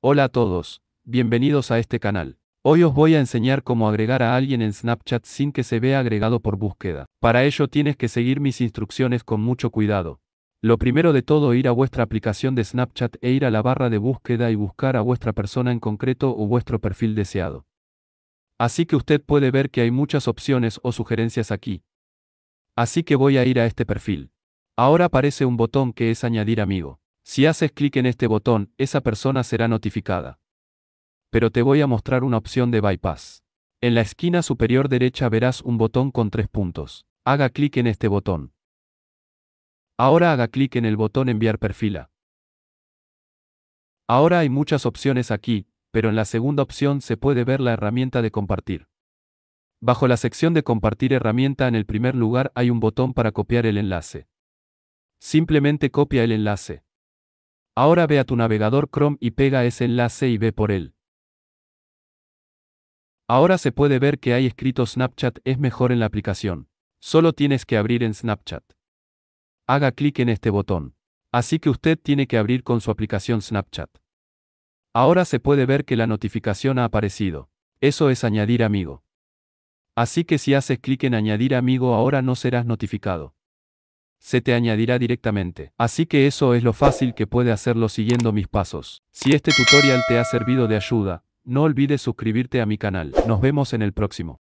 Hola a todos, bienvenidos a este canal. Hoy os voy a enseñar cómo agregar a alguien en Snapchat sin que se vea agregado por búsqueda. Para ello tienes que seguir mis instrucciones con mucho cuidado. Lo primero de todo ir a vuestra aplicación de Snapchat e ir a la barra de búsqueda y buscar a vuestra persona en concreto o vuestro perfil deseado. Así que usted puede ver que hay muchas opciones o sugerencias aquí. Así que voy a ir a este perfil. Ahora aparece un botón que es añadir amigo. Si haces clic en este botón, esa persona será notificada. Pero te voy a mostrar una opción de bypass. En la esquina superior derecha verás un botón con tres puntos. Haga clic en este botón. Ahora haga clic en el botón enviar perfila. Ahora hay muchas opciones aquí, pero en la segunda opción se puede ver la herramienta de compartir. Bajo la sección de compartir herramienta en el primer lugar hay un botón para copiar el enlace. Simplemente copia el enlace. Ahora ve a tu navegador Chrome y pega ese enlace y ve por él. Ahora se puede ver que hay escrito Snapchat es mejor en la aplicación. Solo tienes que abrir en Snapchat. Haga clic en este botón. Así que usted tiene que abrir con su aplicación Snapchat. Ahora se puede ver que la notificación ha aparecido. Eso es añadir amigo. Así que si haces clic en añadir amigo ahora no serás notificado se te añadirá directamente. Así que eso es lo fácil que puede hacerlo siguiendo mis pasos. Si este tutorial te ha servido de ayuda, no olvides suscribirte a mi canal. Nos vemos en el próximo.